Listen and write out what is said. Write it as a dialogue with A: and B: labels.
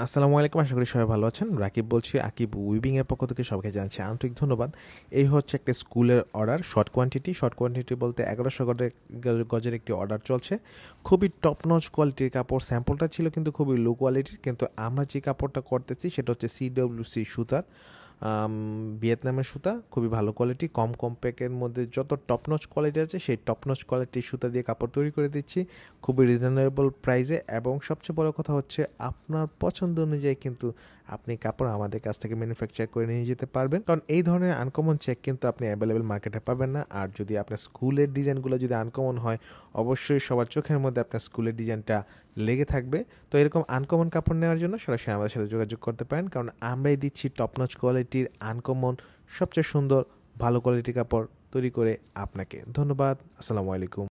A: আসসালামু আলাইকুম, আশা করি সবাই ভালো আছেন। রাকিব বলছি, আকিব উইবিং এর পক্ষ থেকে সবাইকে জানাচ্ছি আন্তরিক ধন্যবাদ। এই হচ্ছে একটা স্কুলের order short quantity short quantity বলতে এগারোশো গজের একটি অর্ডার চলছে। খুবই টপ নচ কোয়ালিটির কাপড় স্যাম্পলটা ছিল কিন্তু খুবই লো কোয়ালিটির কিন্তু আমরা যে কাপড়টা করতেছি, সেটা হচ্ছে সিডব্লিউসি সুতার। ভিয়েতনামের সুতা, খুবই ভালো কোয়ালিটি কম কম প্যাকের মধ্যে যত টপনচ কোয়ালিটি আছে, সেই টপনচ কোয়ালিটির সুতা দিয়ে কাপড় তৈরি করে দিচ্ছি। খুবই রিজনেবল প্রাইসে এবং সবচেয়ে বড় কথা হচ্ছে, আপনার পছন্দ অনুযায়ী কিন্তু আপনি কাপড় আমাদের কাছ থেকে ম্যানুফ্যাকচার করে নিয়ে যেতে পারবেন। কারণ এই ধরনের আনকমন চেক কিন্তু আপনি অ্যাভেলেবেল মার্কেটে পাবেন না। আর যদি আপনার স্কুলের ডিজাইনগুলো যদি আনকমন হয়, অবশ্যই সবার চোখের মধ্যে আপনার স্কুলের ডিজাইনটা লেগে থাকবে। তো এরকম আনকমন কাপড় নেওয়ার জন্য সরাসরি আমাদের সাথে যোগাযোগ করতে পারেন। কারণ আমরাই দিচ্ছি টপনচ কোয়ালিটির আনকমন সবচেয়ে সুন্দর, ভালো কোয়ালিটির কাপড় তৈরি করে আপনাকে। ধন্যবাদ। আসসালামু আলাইকুম।